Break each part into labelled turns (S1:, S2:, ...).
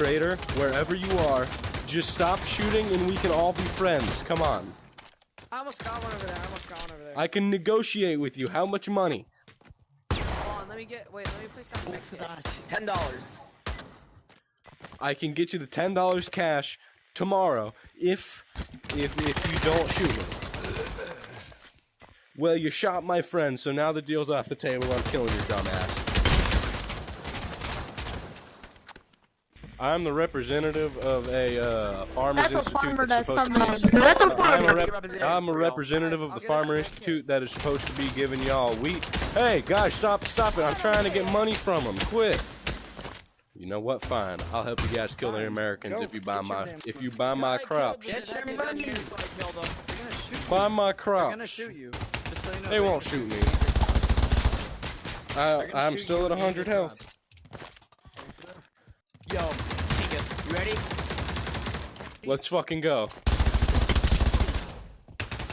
S1: traitor, wherever you are, just stop shooting and we can all be friends. Come on.
S2: I almost got one over there. I almost got one over there.
S1: I can negotiate with you. How much money?
S2: Hold on, let me get. Wait, let me place down the oh, next hit.
S3: Ten dollars.
S1: I can get you the ten dollars cash tomorrow if if if you don't shoot me. Well, you shot my friend, so now the deal's off the table. I'm killing your dumb I'm the representative of a uh, farmers
S4: That's a
S1: institute
S4: farmer
S1: that's
S4: that's
S1: supposed to
S4: from
S1: be.
S4: the. That's a
S1: I'm a, rep- I'm a representative of the Farmer Institute that is supposed to be giving y'all wheat. Hey, guys, stop, stop it! I'm trying to get money from them. Quit. You know what? Fine. I'll help you guys kill the Americans
S2: Go,
S1: if you buy my if you buy my crops.
S3: Get your money.
S2: They're gonna shoot.
S1: Buy my crops.
S2: you. So you know.
S1: They won't shoot me. I, I'm still at
S2: and
S1: 100 health.
S2: Yo, Pingas, you ready?
S1: Let's fucking go.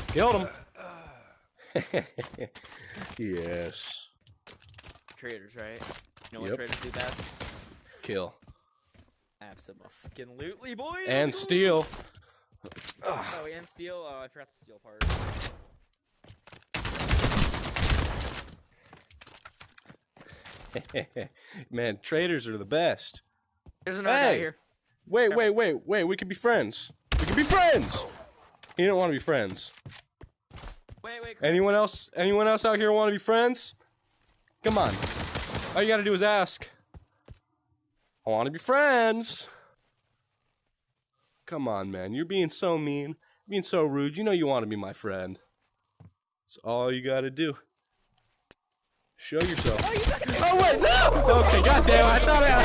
S1: Killed him. yes.
S3: Traders, right? You know
S1: Yep.
S3: what traders do best?
S1: Kill.
S3: Absolutely, boy.
S1: And steal.
S3: Oh, and steal. Oh, I forgot the steal part.
S1: Man, traders are the best.
S3: There's another guy
S1: Hey!
S3: here.
S1: Wait, wait, wait, wait. We could be friends. We could be friends. He don't want to be friends.
S3: Wait, wait.
S1: Anyone else? Anyone else out here want to be friends? Come on. All you gotta do is ask. I want to be friends. Come on, man. You're being so mean. Being so rude. You know you want to be my friend. That's all you gotta do. Show yourself. Oh wait, no! Okay, goddamn, I thought I.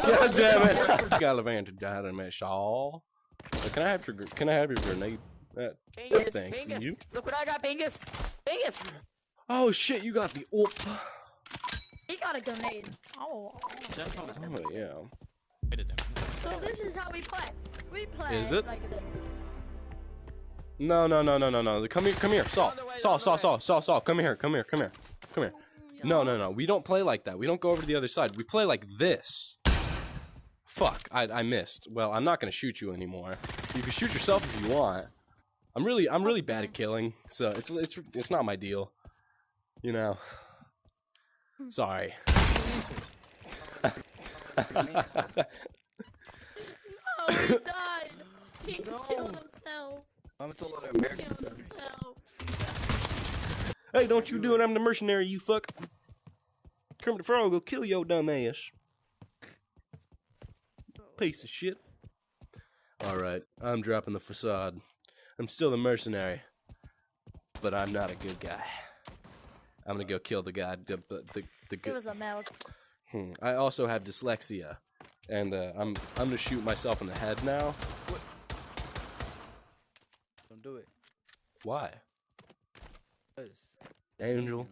S1: God damn it! Gallivant died in my shawl. Can I have your? Can I have your grenade? Uh,
S3: Pingas,
S1: thank
S3: Pingas.
S1: you.
S3: Look what I got, Pingas. Pingas.
S1: Oh shit! You got the orp.
S4: He got a grenade. Oh.
S1: Oh yeah.
S4: So this is how we play. We play.
S1: Is it?
S4: Like this.
S1: No, no, no, no, no, no. Come here, come here, Saul.
S3: On the way,
S1: Saul, Saul. Saul, Saul, Saul. Come here, come here, come here, come here. No, no, no. We don't play like that. We don't go over to the other side. We play like this. Fuck, I, I missed. Well, I'm not gonna shoot you anymore. You can shoot yourself if you want. I'm really, I'm really bad at killing, so it's, it's, it's not my deal. You know. Sorry.
S4: Oh, he died. He killed himself.
S2: I'm told
S4: He killed himself.
S1: Hey, don't you do it. I'm the mercenary, you fuck. Kermit the Frog will kill your dumb ass. Piece of shit. Alright, I'm dropping the facade. I'm still the mercenary. But I'm not a good guy. I'm gonna go kill the guy. The, the, the, the
S4: It was a milk.
S1: Hmm. I also have dyslexia. And uh, I'm I'm gonna shoot myself in the head now.
S2: Don't do it.
S1: Why?
S2: 'cause
S1: Angel,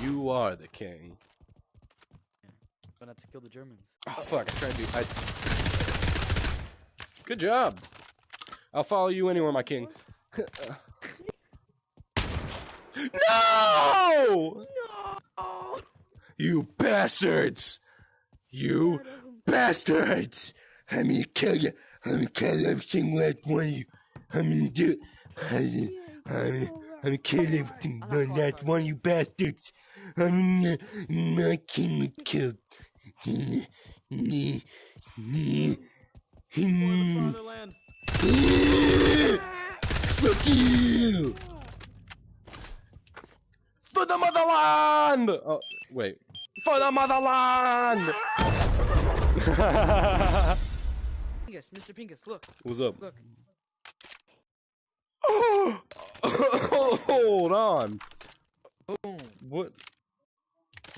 S1: you are the king.
S2: Gonna have to kill the Germans.
S1: Oh fuck! I tried to. I... Good job. I'll follow you anywhere, my king. no!
S4: Oh.
S1: You bastards! You bastards! I'm gonna kill you. I'm gonna kill every single last one you. I'm gonna do it. I'm gonna, I'm I'm gonna kill every single last one you bastards. I'm gonna, my king will kill.
S2: Fatherland.
S1: Fuck you! For the motherland! Oh, wait. For the motherland!
S2: Pingas, Mr. Pingas, look,
S1: What's up?
S2: look.
S1: Oh, Hold on.
S2: Boom.
S1: What?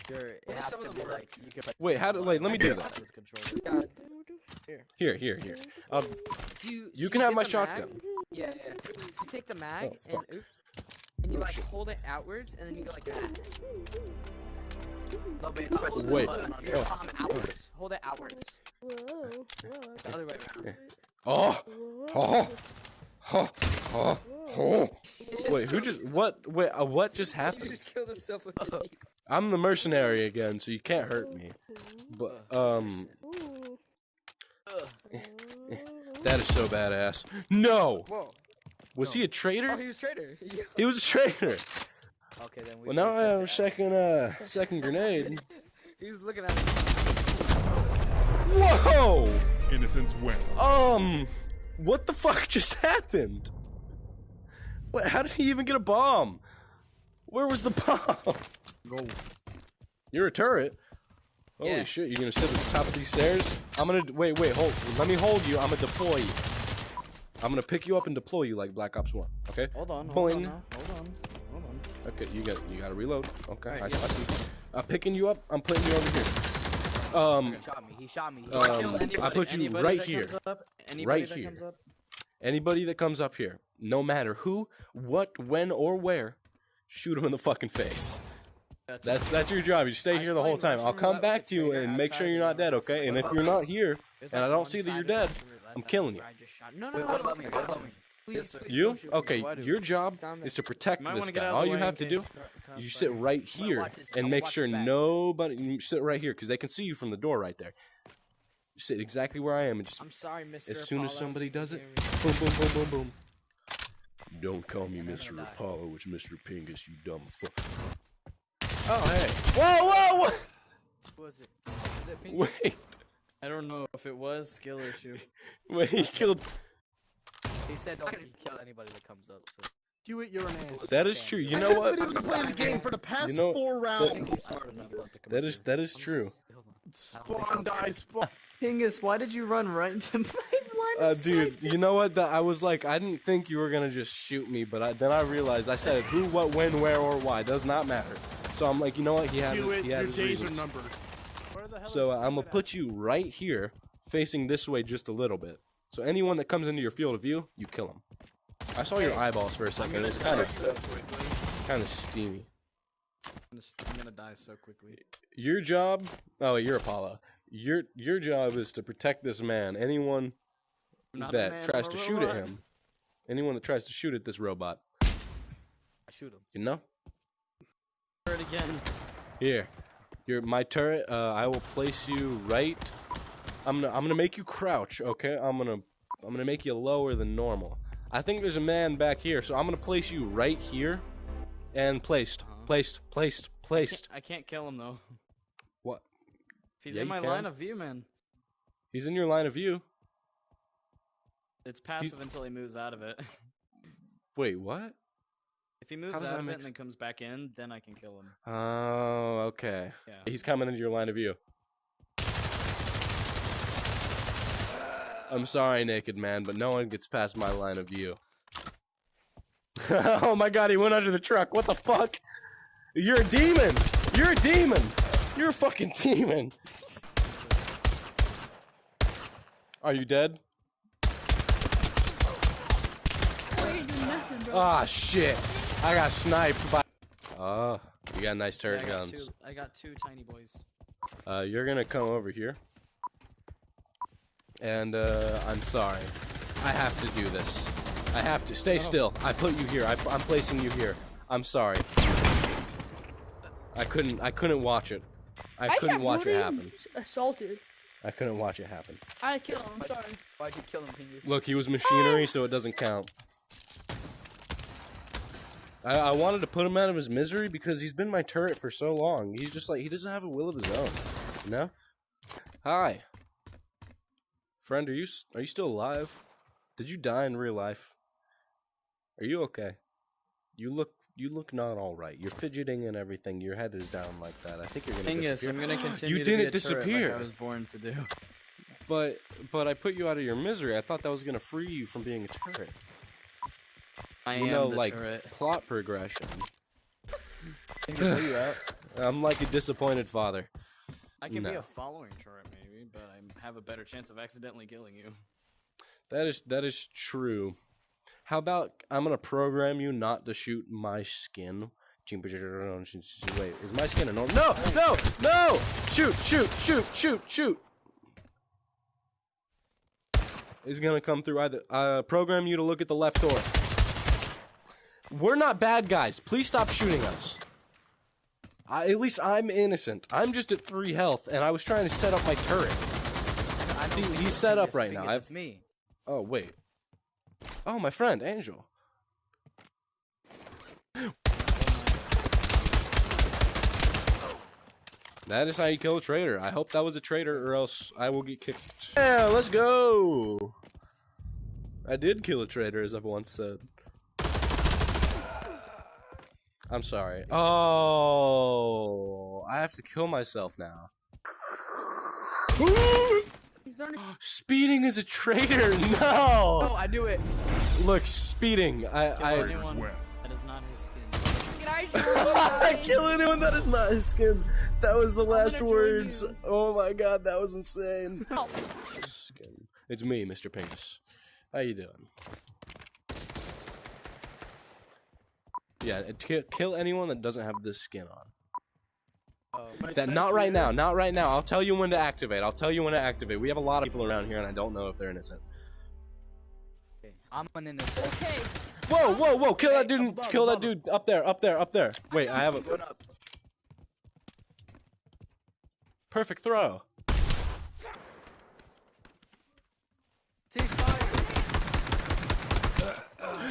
S2: Sure, it has to be like you can.
S1: Wait, how do- wait, let me do that. Here, here, here. Um,
S2: So you,
S1: you
S2: so
S1: can have my shotgun.
S2: Mag, yeah, yeah. You take the mag
S1: Oh,
S2: and oops, and you like hold it outwards, and then you go like that. No, wait,
S1: Wait.
S2: button
S1: Oh.
S2: outwards. Hold it outwards.
S4: Whoa. Whoa.
S2: The other way around.
S1: Oh! Oh! Oh! Oh! oh. Wait, who just what? Wait, uh, what just
S2: He
S1: happened?
S2: just killed himself with the.
S1: I'm the mercenary again, so you can't hurt me. But um, that is so badass. No,
S2: Whoa.
S1: was he a
S2: Oh,
S1: traitor?
S2: he was a traitor.
S1: He was a traitor.
S2: Okay, then we.
S1: Well, now I have a second uh second grenade.
S2: He's looking at me.
S1: Whoa!
S5: Innocence win.
S1: Um, what the fuck just happened? What? How did he even get a bomb? Where was the bomb?
S5: Go.
S1: You're a turret. Holy
S2: Yeah.
S1: shit! You're gonna sit at the top of these stairs? I'm gonna wait, wait, hold. Let me hold you. I'm gonna deploy you. I'm gonna pick you up and deploy you like Black Ops One. Okay?
S6: Hold on, hold
S1: Boing.
S6: on, now. hold on, hold on.
S1: Okay, you got you got to reload. Okay, I,
S6: Alright,
S1: I see. I'm picking you up. I'm putting you over here. Um,
S2: He shot me. He shot me. He
S1: Um,
S2: shot me.
S1: I
S6: Anybody-
S1: put you right here.
S6: Up,
S1: Right here. Anybody that comes up here, no matter who, what, when, or where, shoot him in the fucking face.
S6: Gotcha.
S1: That's that's your job. You stay
S2: I
S1: here the whole time. I'll come back to you and make sure you're not dead, okay? And if you're not here, and I don't see that you're dead, I'm killing you.
S2: I just shot. No, no,
S6: Wait,
S2: no,
S6: what about me? What about me?
S2: Please,
S6: Yes, sir.
S1: you
S2: don't shoot me.
S1: okay? Your job
S2: Stand there.
S1: is to protect
S6: Might
S1: this guy. All you have to do, you sit right here and make sure
S2: watch his back.
S1: nobody. You sit right here because they can see you from the door right there. You sit exactly where I am and just
S2: I'm sorry, Mr.
S1: as soon as somebody does it, boom, boom, boom, boom, boom. Don't call me Mr. Apollo, it's Mr. Pingas, you dumb fuck. Oh, hey. Whoa, whoa,
S2: Who was it? Was it Pink?
S1: whoa! Wait,
S6: I don't know if it was skill issue.
S1: wait, he killed.
S2: He said don't kill anybody that comes up. So.
S7: Do it, you're an ass.
S1: That is true. You
S7: I
S1: know
S7: haven't
S1: what?
S7: been able to play the game for the past
S1: You know-
S7: four rounds.
S6: He's smart enough not to come
S1: That
S6: up
S1: is
S6: here.
S1: that is true.
S2: s- hold on.
S7: Spawn, die, spawn.
S6: Pingas, why did you run right into my line
S1: Uh, dude,
S6: sight?
S1: you know what? That I was like, I didn't think you were gonna just shoot me, but I, then I realized I said who, what, when, where, or why does not matter. So I'm like, you know what? He has
S7: Do
S1: his,
S7: it,
S1: he
S7: your
S1: has his
S7: days
S1: reasons.
S7: numbered. Where the hell
S1: So uh, I'm gonna put you right here, facing this way just a little bit. So anyone that comes into your field of view, you kill them. I saw your eyeballs for a second. It's kind of
S6: so
S1: kind of steamy.
S6: I'm just- I'm gonna die so quickly.
S1: Your job? Oh, you're Apollo. Your your job is to protect this man. Anyone
S6: I'm not a
S1: that
S6: man,
S1: tries to
S6: a
S1: shoot at him, anyone that tries to shoot at this robot,
S2: I shoot him.
S1: you know.
S6: Turret again.
S1: Here, your my turret. Uh, I will place you right. I'm gonna I'm gonna make you crouch. Okay, I'm gonna I'm gonna make you lower than normal. I think there's a man back here, so I'm gonna place you right here, and placed,
S6: Uh-huh.
S1: placed, placed,
S6: Can't-
S1: placed.
S6: I can't kill him though.
S1: What?
S6: If he's
S1: Yeah,
S6: in my line of view, man.
S1: He's in your line of view.
S6: It's passive until he moves out of it.
S1: Wait, what?
S6: If he moves out of it and then comes back in, then I can kill him.
S1: Oh, okay.
S6: Yeah.
S1: He's coming into your line of view. I'm sorry, naked man, but no one gets past my line of view. oh my god, he went under the truck. What the fuck? You're a demon! You're a demon! You're a fucking demon! Are you dead? Ah, shit. I got sniped by. Oh, you got nice
S6: Yeah,
S1: turret
S6: I got
S1: guns.
S6: two. I got two tiny boys.
S1: Uh, you're gonna come over here. And, uh, I'm sorry. I have to do this. I have to. Stay still. I put you here. I, I'm placing you here. I'm sorry. I couldn't, I couldn't watch it. I couldn't watch it happen.
S4: Assaulted.
S1: I couldn't watch it happen.
S4: I killed him. I'm sorry.
S2: Why'd you kill him, Pingas?
S1: Look, he was machinery, so it doesn't count. I, I wanted to put him out of his misery because he's been my turret for so long. He's just like he doesn't have a will of his own, you know. Hi, friend. Are you are you still alive? Did you die in real life? Are you okay? You look you look not all right. You're fidgeting and everything. Your head is down like that. I think you're gonna
S6: Thing is,
S1: disappear.
S6: I'm gonna continue.
S1: You didn't disappear.
S6: Like I was born to do.
S1: But but I put you out of your misery. I thought that was gonna free you from being a turret.
S6: I
S1: you
S6: am
S1: know,
S6: the
S1: like
S6: turret.
S1: plot progression.
S6: Pingas, where you?
S1: I'm like a disappointed father.
S6: I can be a following turret, maybe, but I have a better chance of accidentally killing you.
S1: That is that is true. How about I'm gonna program you not to shoot my skin? Wait, is my skin a normal? No, no, no! Shoot, shoot, shoot, shoot, shoot! Is gonna come through either. Uh, program you to look at the left door. We're not bad guys. Please stop shooting us. I, at least I'm innocent. I'm just at three health, and I was trying to set up my turret.
S5: I
S1: See, he's set up right now. Pingas,
S5: It's me.
S1: Oh wait. Oh, my friend Angel. That is how you kill a traitor. I hope that was a traitor, or else I will get kicked. Yeah, let's go. I did kill a traitor, as I've once said. I'm sorry. Oh, I have to kill myself now.
S4: He's learning.
S1: Speeding is a traitor. No.
S7: Oh, I knew it.
S1: Look, speeding. I
S6: Kill
S1: I
S6: anyone that is not his skin.
S4: Can I
S1: I kill anyone that is not his skin. That was the last words.
S4: you.
S1: Oh my god, that was insane.
S4: Oh.
S1: Skin. It's me, Mr. Pinkus. How you doing? Yeah, it- kill, kill anyone that doesn't have this skin on.
S7: Oh,
S1: That not right now, not right now. I'll tell you when to activate. I'll tell you when to activate. We have a lot of people around here, and I don't know if they're innocent.
S5: Okay, I'm an innocent.
S4: Okay.
S1: Whoa, whoa, whoa! Kill that
S7: Hey,
S1: dude!
S7: above,
S1: Kill that dude up there, up there, up there. Wait, I have a
S7: Going up.
S1: perfect throw.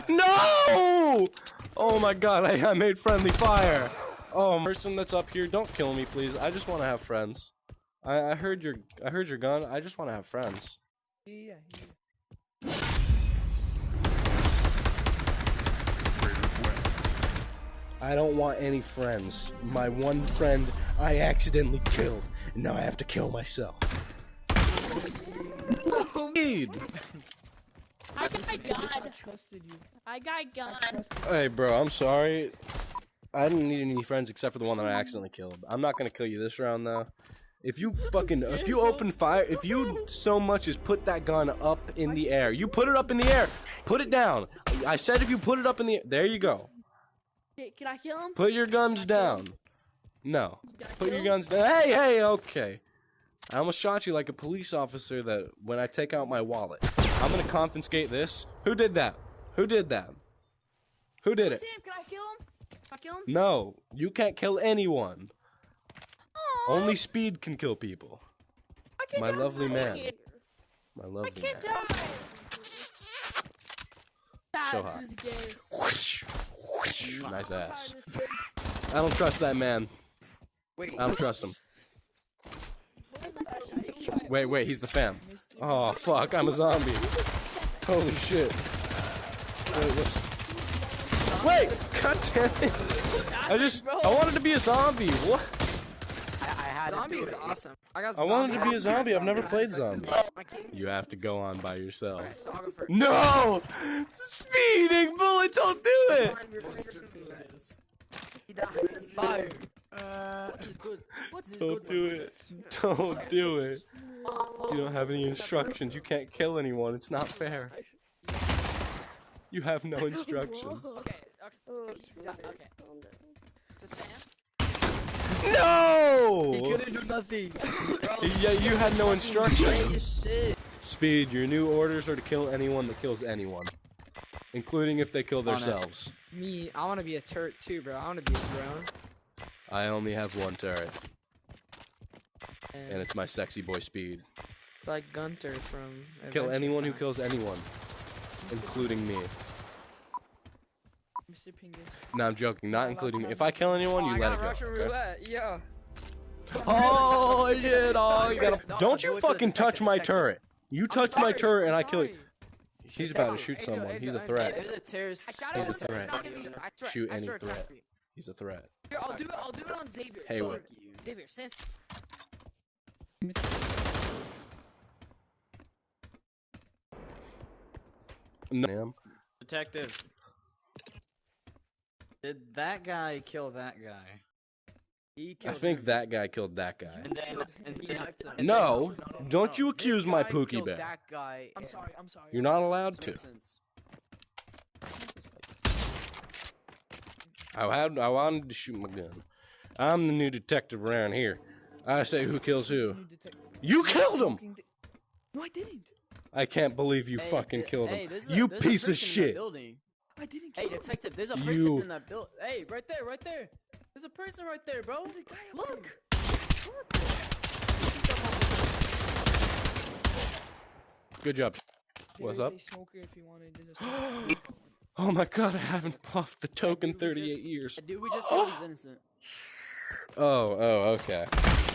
S1: No! Oh my god, I, I made friendly fire. Oh, person that's up here, don't kill me, please. I just want to have friends. I, I heard your I heard your gun. I just want to have friends. I don't want any friends. My one friend I accidentally killed, and now I have to kill myself. Speed.
S4: I got God. I trusted you. I got God.
S1: Hey, bro, I'm sorry. I didn't need any friends except for the one that I accidentally killed. I'm not gonna kill you this round though. If you fucking if you open fire, if you so much as put that gun up in the air, you put it up in the air. Put it down. I said if you put it up in the there you go.
S4: Can I kill him?
S1: Put your guns down. No. Put your guns down. Hey, hey, okay. I almost shot you like a police officer that when I take out my wallet. I'm gonna confiscate this. Who did that? Who did that? Who did it?
S4: Sam, can I kill him? Can I kill him?
S1: No, you can't kill anyone.
S4: Aw,
S1: Only speed can kill people.
S4: I can't
S1: my
S4: die.
S1: lovely man.
S4: I
S1: My lovely
S4: can't
S1: man.
S4: die.
S1: So hot. Whoosh, whoosh, nice ass.
S4: tired of this game.
S1: I don't trust that man.
S5: Wait,
S1: I don't trust him. Wait, wait, he's the fam. Oh fuck, I'm a zombie. Holy shit. Wait, what's... Wait, god damn it. I just, I wanted to be a zombie. What?
S5: I, I had
S2: Zombie
S5: to do
S2: is awesome. I got.
S1: I wanted to be a zombie. I've never played zombie. You have to go on by yourself.
S2: Alright, so I'll go first.
S1: No! Speeding bullet, don't do it!
S2: Fine, we're gonna go through this. He dies.
S7: Fire.
S1: Uh, don't do it. Don't do it. You don't have any instructions. You can't kill anyone. It's not fair. You have no instructions.
S2: Okay, okay, yeah, okay. So Sam,
S7: He
S1: No!
S7: couldn't do nothing.
S1: Yeah, you had no instructions. Speed, your new orders are to kill anyone that kills anyone. Including if they kill themselves.
S2: me, I want to be a turret too, bro. I want to be a drone.
S1: I only have one turret, and it's my sexy boy Speed.
S2: It's like Gunter from.
S1: Kill
S2: Adventure
S1: anyone who kills anyone, including me.
S2: Mr. Pingas.
S1: No, I'm joking. Not including me. If I kill anyone,
S2: Oh,
S1: you
S2: I
S1: let
S2: got
S1: it go.
S2: Russian
S1: okay?
S2: roulette. Yeah.
S1: Oh shit! Oh, you gotta. Don't you
S5: it to the
S1: fucking touch my turret. You touch my turret and
S2: I'm
S1: kill you. He's about to shoot someone. He's a threat.
S2: Angel, There's a terrorist. I shot
S1: He's a
S2: once, but it's
S1: threat.
S2: not gonna be- I swear-
S1: Shoot any
S2: swear it's not
S1: threat. He's a threat.
S2: Here, I'll do it. I'll do it on Xavier.
S1: Hayward.
S2: Xavier, stand.
S1: No.
S6: Detective. Did that guy kill that guy? He
S1: I
S6: killed
S1: think
S6: him.
S1: that guy killed that guy.
S6: And then, and then
S1: No, don't you accuse my
S5: guy
S1: Pookie
S5: killed
S1: Bear.
S5: That guy.
S2: I'm sorry. I'm sorry.
S1: You're not allowed to.
S6: Innocence.
S1: I had I wanted to shoot my gun. I'm the new detective around here. I say who kills who. You killed him.
S7: No, I didn't.
S1: I can't believe you
S3: Hey,
S1: fucking
S3: th-
S1: killed
S3: hey,
S1: him.
S3: there's a-
S1: You piece of
S3: person in
S1: shit.
S3: building.
S7: I didn't
S3: Hey,
S7: kill him.
S3: detective, there's a person
S1: You-
S3: in that building. Hey, right there, right there.
S8: There's a person right there, bro. Look.
S1: Good job. What's
S9: There
S1: up?
S9: is a smoker if you wanted to just.
S1: Oh my god, I haven't puffed the token
S8: dude,
S1: 38
S8: just-
S1: years.
S8: Dude, we just killed. Innocent.
S1: Oh, oh, okay.